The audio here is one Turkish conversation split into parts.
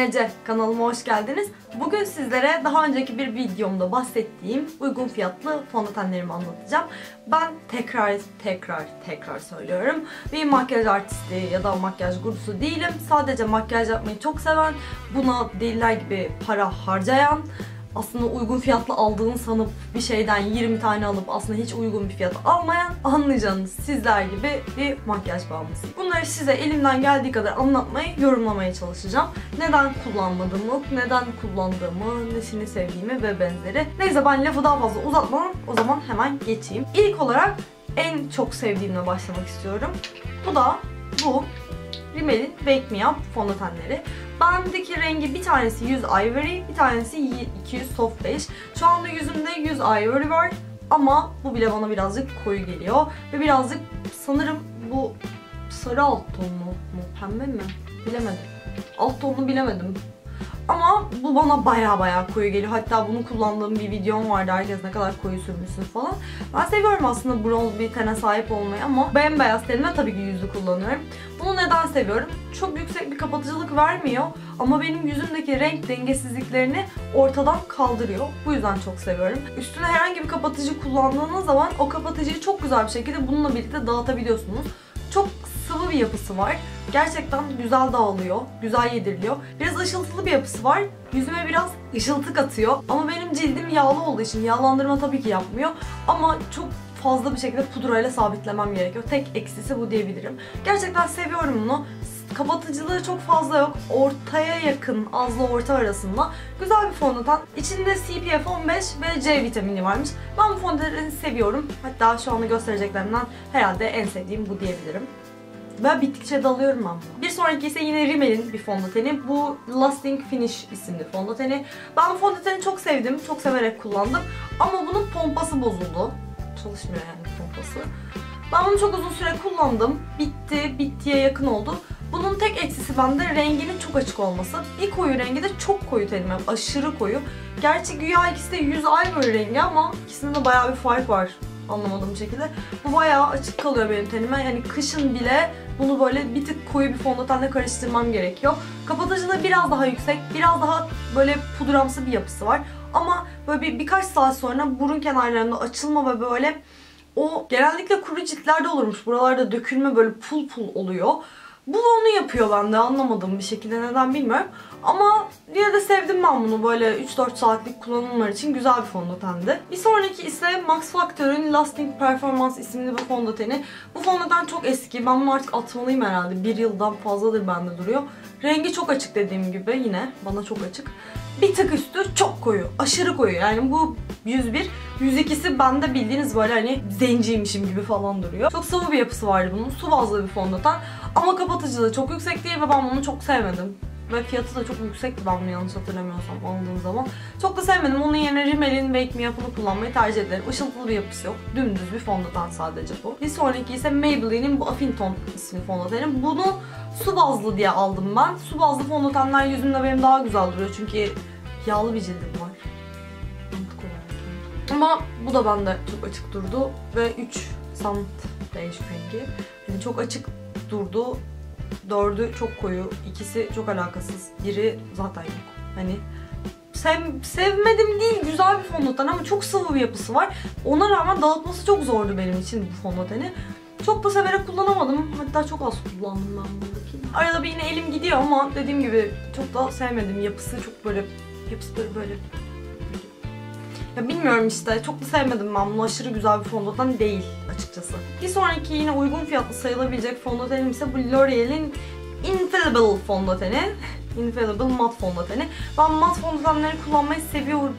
Ece kanalıma hoş geldiniz. Bugün sizlere daha önceki bir videomda bahsettiğim uygun fiyatlı fondötenlerimi anlatacağım. Ben tekrar tekrar tekrar söylüyorum. Bir makyaj artisti ya da makyaj gurusu değilim. Sadece makyaj yapmayı çok seven, buna deliler gibi para harcayan, aslında uygun fiyatlı aldığını sanıp bir şeyden 20 tane alıp aslında hiç uygun bir fiyat almayan anlayacağınız sizler gibi bir makyaj bağımlısı. Bunları size elimden geldiği kadar anlatmayı, yorumlamaya çalışacağım. Neden kullanmadığımı, neden kullandığımı, nesini sevdiğimi ve benzeri. Neyse ben lafı daha fazla uzatmadan o zaman hemen geçeyim. İlk olarak en çok sevdiğimle başlamak istiyorum. Bu da bu Rimmel'in Wake Me Up fondötenleri. Bendeki rengi bir tanesi 100 Ivory, bir tanesi 200 Soft Beige. Şu anda yüzümde 100 Ivory var ama bu bile bana birazcık koyu geliyor. Ve birazcık sanırım bu sarı alt ton mu, pembe mi? Bilemedim. Alt tonunu bilemedim. Ama bu bana baya baya koyu geliyor. Hatta bunu kullandığım bir videom vardı. Herkes ne kadar koyu sürmüşsün falan. Ben seviyorum aslında bronz bir tene sahip olmayı ama bembeyaz tenime tabii ki yüzlü kullanıyorum. Bunu neden seviyorum? Çok yüksek bir kapatıcılık vermiyor ama benim yüzümdeki renk dengesizliklerini ortadan kaldırıyor. Bu yüzden çok seviyorum. Üstüne herhangi bir kapatıcı kullandığınız zaman o kapatıcıyı çok güzel bir şekilde bununla birlikte dağıtabiliyorsunuz. Çok bir yapısı var. Gerçekten güzel dağılıyor, güzel yediriliyor. Biraz ışıltılı bir yapısı var. Yüzüme biraz ışıltı katıyor. Ama benim cildim yağlı olduğu için yağlandırma tabii ki yapmıyor. Ama çok fazla bir şekilde pudrayla sabitlemem gerekiyor. Tek eksisi bu diyebilirim. Gerçekten seviyorum bunu. Kapatıcılığı çok fazla yok. Ortaya yakın, azla orta arasında. Güzel bir fondöten. İçinde SPF 15 ve C vitamini varmış. Ben bu fondöteni seviyorum. Hatta şu anda göstereceklerimden herhalde en sevdiğim bu diyebilirim. Ve bittikçe dalıyorum ben. Bir sonraki ise yine Rimmel'in bir fondöteni. Bu Lasting Finish isimli fondöteni. Ben bu fondöteni çok sevdim. Çok severek kullandım. Ama bunun pompası bozuldu. Çalışmıyor yani pompası. Ben bunu çok uzun süre kullandım. Bitti, bittiye yakın oldu. Bunun tek eksisi bende renginin çok açık olması. Bir koyu rengi de çok koyu tenime. Aşırı koyu. Gerçi güya ikisi de 100 ay böyle rengi ama ikisinde de bayağı bir fark var anlamadığım şekilde. Bu bayağı açık kalıyor benim tenime. Yani kışın bile bunu böyle bir tık koyu bir fondötenle karıştırmam gerekiyor. Kapatıcılığı biraz daha yüksek, biraz daha böyle pudramsı bir yapısı var. Ama böyle bir, birkaç saat sonra burun kenarlarında açılma ve böyle o genellikle kuru ciltlerde olurmuş. Buralarda dökülme böyle pul pul oluyor. Bu onu yapıyor bende anlamadığım bir şekilde neden bilmiyorum. Ama yine de sevdim ben bunu böyle 3-4 saatlik kullanımlar için güzel bir fondötendi. Bir sonraki ise Max Factor'ın Lasting Performance isimli bir fondöteni. Bu fondöten çok eski. Ben bunu artık atmalıyım herhalde. Bir yıldan fazladır bende duruyor. Rengi çok açık dediğim gibi yine bana çok açık. Bir tık üstü çok koyu. Aşırı koyu. Yani bu 101. 102'si bende bildiğiniz böyle hani zenciymişim gibi falan duruyor. Çok sıvı bir yapısı vardı bunun. Su bazlı bir fondöten. Ama kapatıcılığı çok yüksek değil ve ben bunu çok sevmedim. Ve fiyatı da çok yüksekti ben bunu yanlış hatırlamıyorsam aldığım zaman. Çok da sevmedim. Onun yerine Rimmel'in Wake Me Up'ını kullanmayı tercih ederim. Işıltılı bir yapısı yok. Dümdüz bir fondöten sadece bu. Bir sonraki ise Maybelline'in bu Affinton isimli fondöteni. Bunu su bazlı diye aldım ben. Su bazlı fondötenler yüzümde benim daha güzel duruyor çünkü yağlı bir cildim var. Ama bu da bende çok açık durdu ve 3 samt beige rengi. Yani çok açık durdu. Dördü çok koyu, ikisi çok alakasız. Biri zaten yok. Hani sev, sevmedim değil, güzel bir fondöten ama çok sıvı bir yapısı var. Ona rağmen dağıtması çok zordu benim için bu fondöteni. Çok da severek kullanamadım. Hatta çok az kullandım ben buradaki. Arada bir yine elim gidiyor ama dediğim gibi çok da sevmedim. Yapısı çok böyle, yapısı böyle. Ya bilmiyorum işte çok da sevmedim ben bunu. Aşırı güzel bir fondöten değil açıkçası. Bir sonraki yine uygun fiyatlı sayılabilecek fondötenim ise bu L'Oreal'in Infallible fondöteni. Infallible mat fondöteni. Ben mat fondötenleri kullanmayı seviyorum.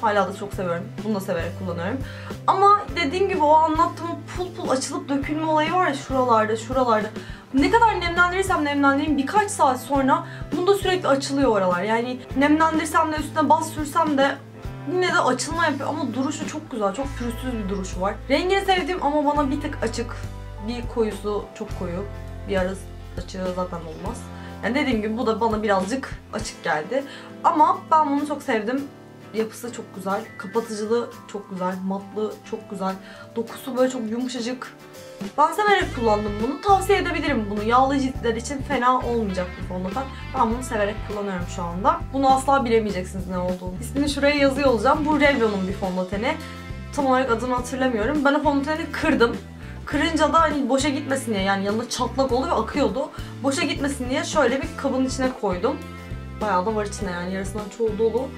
Hala da çok seviyorum. Bunu da severek kullanıyorum. Ama dediğim gibi o anlattığım pul pul açılıp dökülme olayı var ya şuralarda, şuralarda. Ne kadar nemlendirirsem nemlendireyim birkaç saat sonra bunda sürekli açılıyor oralar. Yani nemlendirsem de üstüne bas sürsem de Yine de açılma yapıyor ama duruşu çok güzel. Çok pürüzsüz bir duruşu var. Rengini sevdim ama bana bir tık açık. Bir koyusu çok koyu. Bir arası açığı zaten olmaz. Yani dediğim gibi bu da bana birazcık açık geldi. Ama ben bunu çok sevdim. Yapısı çok güzel. Kapatıcılığı çok güzel. Matlığı çok güzel. Dokusu böyle çok yumuşacık. Ben severek kullandım bunu. Tavsiye edebilirim bunu. Yağlı ciltler için fena olmayacak bir fondöten. Ben bunu severek kullanıyorum şu anda. Bunu asla bilemeyeceksiniz ne olduğunu. İsmini şuraya yazıyor olacağım. Bu Revlon'un bir fondöteni. Tam olarak adını hatırlamıyorum. Ben o fondöteni kırdım. Kırınca da hani boşa gitmesin diye yani yanında çatlak oluyor akıyordu. Boşa gitmesin diye şöyle bir kabın içine koydum. Bayağı da var içinde yani yarısından çoğu dolu.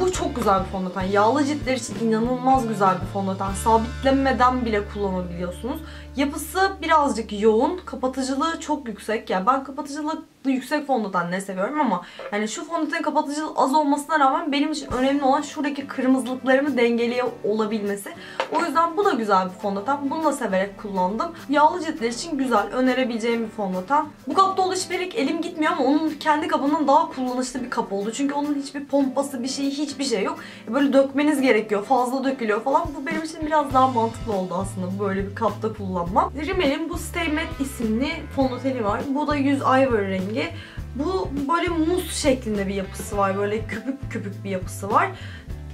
Bu çok güzel bir fondöten. Yağlı ciltler için inanılmaz güzel bir fondöten. Sabitlenmeden bile kullanabiliyorsunuz. Yapısı birazcık yoğun. Kapatıcılığı çok yüksek. Yani ben kapatıcılığı yüksek fondötenleri seviyorum ama yani şu fondötenin kapatıcılığı az olmasına rağmen benim için önemli olan şuradaki kırmızılıklarımı dengeliyor olabilmesi. O yüzden bu da güzel bir fondöten. Bunu da severek kullandım. Yağlı ciltler için güzel. Önerebileceğim bir fondöten. Bu kapta oluş perik elim gitmiyor ama onun kendi kabından daha kullanışlı bir kap oldu. Çünkü onun hiçbir pompası bir şeyi hiçbir şey yok. Böyle dökmeniz gerekiyor. Fazla dökülüyor falan. Bu benim için biraz daha mantıklı oldu aslında böyle bir kapta kullanmam. Rimmel'in bu Stay Matte isimli fondöteni var. Bu da 100 Ivory rengi. Bu böyle muz şeklinde bir yapısı var. Böyle köpük köpük bir yapısı var.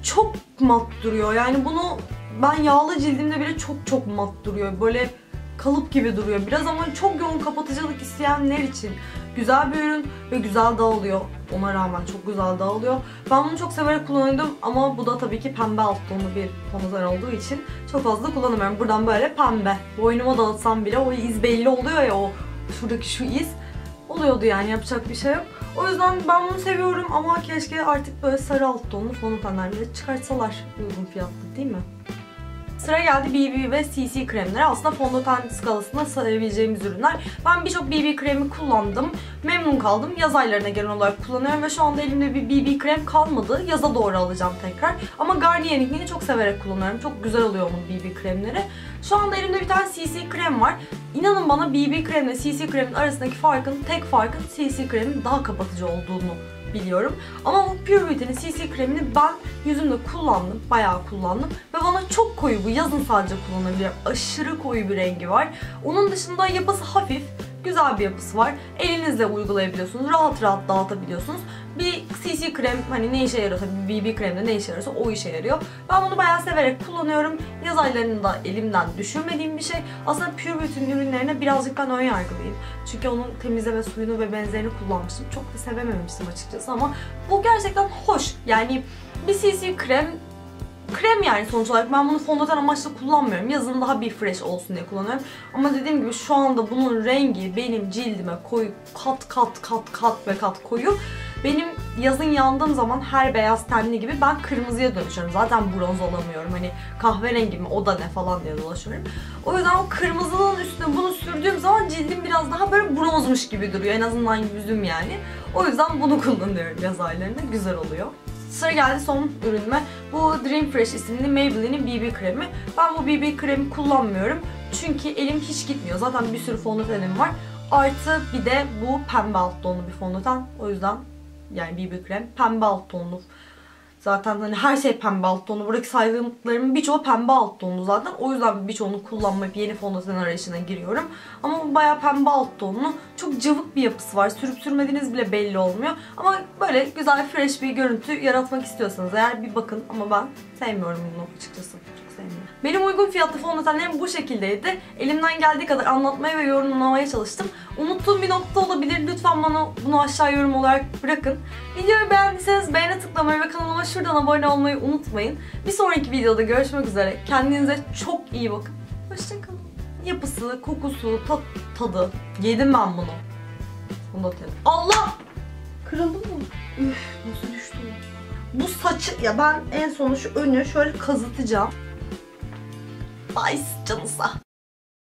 Çok mat duruyor. Yani bunu ben yağlı cildimde bile çok çok mat duruyor. Böyle kalıp gibi duruyor biraz ama çok yoğun kapatıcılık isteyenler için güzel bir ürün ve güzel dağılıyor. Ona rağmen çok güzel dağılıyor. Ben bunu çok severek kullanıyordum ama bu da tabii ki pembe alt tonlu bir fondöten olduğu için çok fazla kullanamıyorum. Buradan böyle pembe. Boynuma dağıtsam bile o iz belli oluyor ya o şuradaki şu iz oluyordu yani yapacak bir şey yok. O yüzden ben bunu seviyorum ama keşke artık böyle sarı alt tonlu fondötenler bile çıkartsalar uygun fiyatlı değil mi? Sıra geldi BB ve CC kremleri. Aslında fondöten skalasında sayabileceğimiz ürünler. Ben birçok BB kremi kullandım. Memnun kaldım. Yaz aylarına genel olarak kullanıyorum ve şu anda elimde bir BB krem kalmadı. Yaza doğru alacağım tekrar. Ama Garnier'inkini çok severek kullanıyorum. Çok güzel oluyor onun BB kremleri. Şu anda elimde bir tane CC krem var. İnanın bana BB kremle CC kremin arasındaki farkın, tek farkın CC kremin daha kapatıcı olduğunu biliyorum. Ama bu Pure Beauty'nin CC kremini ben yüzümde kullandım. Bayağı kullandım. Ve bana çok koyu bu. Yazın sadece kullanabilirim. Aşırı koyu bir rengi var. Onun dışında yapısı hafif. Güzel bir yapısı var. Elinizle uygulayabiliyorsunuz. Rahat rahat dağıtabiliyorsunuz. Bir CC krem hani ne işe yarıyorsa, bir BB kremde ne işe yarıyorsa o işe yarıyor. Ben bunu bayağı severek kullanıyorum. Yaz aylarında elimden düşürmediğim bir şey. Aslında Pure Beauty'nin ürünlerine birazcık ben ön yargılıyım. Çünkü onun temizleme suyunu ve benzerini kullanmıştım. Çok da sevememiştim açıkçası ama bu gerçekten hoş. Yani bir CC krem krem yani sonuç olarak ben bunu fondöten amaçlı kullanmıyorum. Yazın daha bir fresh olsun diye kullanıyorum. Ama dediğim gibi şu anda bunun rengi benim cildime koyu kat kat kat kat ve kat koyu. Benim yazın yandığım zaman her beyaz tenli gibi ben kırmızıya dönüşüyorum. Zaten bronz olamıyorum. Hani kahverengi mi o da ne falan diye dolaşıyorum. O yüzden o kırmızının üstüne bunu sürdüğüm zaman cildim biraz daha böyle bronzmuş gibi duruyor. En azından yüzüm yani. O yüzden bunu kullanıyorum yaz aylarında. Güzel oluyor. Sıra geldi son ürünüme. Bu Dream Fresh isimli Maybelline'in BB kremi. Ben bu BB kremi kullanmıyorum. Çünkü elim hiç gitmiyor. Zaten bir sürü fondötenim var. Artı bir de bu pembe alt tonlu bir fondöten. O yüzden yani BB krem pembe alt tonlu. Zaten hani her şey pembe alt tonlu. Buradaki saydığımlarımın birçoğu pembe alt tonlu zaten. O yüzden birçoğunu kullanmayıp yeni fondöten arayışına giriyorum. Ama bu bayağı pembe alt tonlu. Çok cıvık bir yapısı var. Sürüp sürmediğiniz bile belli olmuyor. Ama böyle güzel fresh bir görüntü yaratmak istiyorsanız eğer bir bakın. Ama ben sevmiyorum bunu açıkçası. Çok sevmiyorum. Benim uygun fiyatlı fondötenlerim bu şekildeydi. Elimden geldiği kadar anlatmaya ve yorumlamaya çalıştım. Unuttuğum bir nokta olabilir. Lütfen bana bunu aşağı yorum olarak bırakın. Videoyu beğendiyseniz beğene tıklamayı ve kanalıma şuradan abone olmayı unutmayın. Bir sonraki videoda görüşmek üzere. Kendinize çok iyi bakın. Hoşçakalın. Yapısı, kokusu, ta- tadı. Yedim ben bunu. Fondöten. Allah! Kırıldı mı? Üf nasıl düştü? Bu saçı ya ben en sonu şu önü şöyle kazıtacağım. Bye canısa.